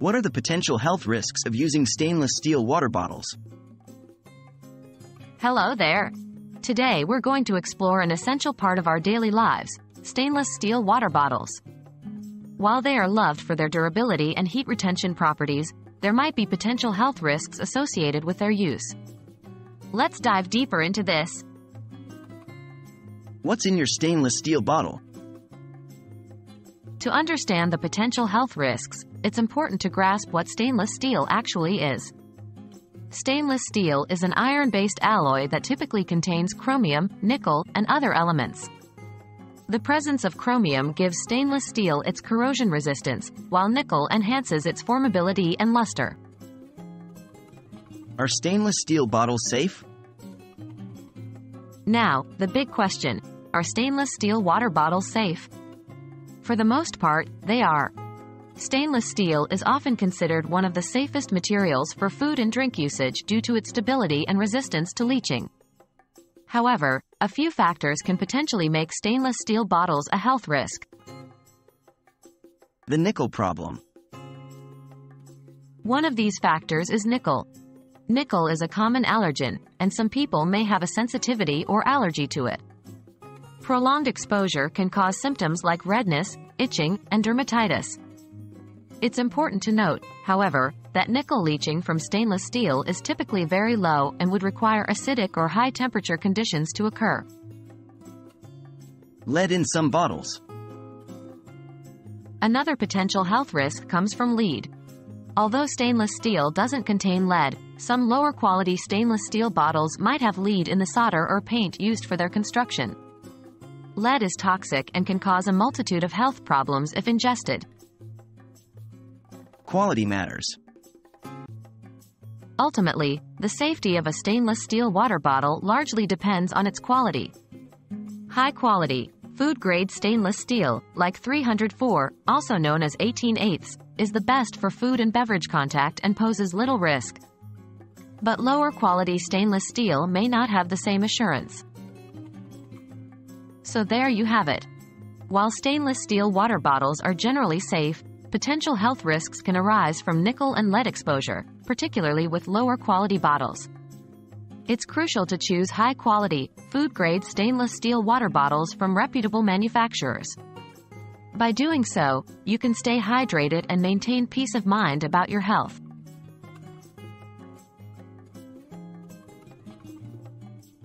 What are the potential health risks of using stainless steel water bottles? Hello there. Today we're going to explore an essential part of our daily lives, stainless steel water bottles. While they are loved for their durability and heat retention properties, there might be potential health risks associated with their use. Let's dive deeper into this. What's in your stainless steel bottle? To understand the potential health risks, it's important to grasp what stainless steel actually is. Stainless steel is an iron-based alloy that typically contains chromium, nickel, and other elements. The presence of chromium gives stainless steel its corrosion resistance, while nickel enhances its formability and luster. Are stainless steel bottles safe? Now, the big question, are stainless steel water bottles safe? For the most part, they are. Stainless steel is often considered one of the safest materials for food and drink usage due to its stability and resistance to leaching. However, a few factors can potentially make stainless steel bottles a health risk. The nickel problem. One of these factors is nickel. Nickel is a common allergen, and some people may have a sensitivity or allergy to it. Prolonged exposure can cause symptoms like redness, itching, and dermatitis. It's important to note, however, that nickel leaching from stainless steel is typically very low and would require acidic or high temperature conditions to occur. Lead in some bottles. Another potential health risk comes from lead. Although stainless steel doesn't contain lead, some lower quality stainless steel bottles might have lead in the solder or paint used for their construction. Lead is toxic and can cause a multitude of health problems if ingested. Quality matters. Ultimately, the safety of a stainless steel water bottle largely depends on its quality. High quality, food-grade stainless steel, like 304, also known as 18 eighths, is the best for food and beverage contact and poses little risk. But lower quality stainless steel may not have the same assurance. So there you have it. While stainless steel water bottles are generally safe, potential health risks can arise from nickel and lead exposure, particularly with lower quality bottles. It's crucial to choose high quality, food grade stainless steel water bottles from reputable manufacturers. By doing so, you can stay hydrated and maintain peace of mind about your health.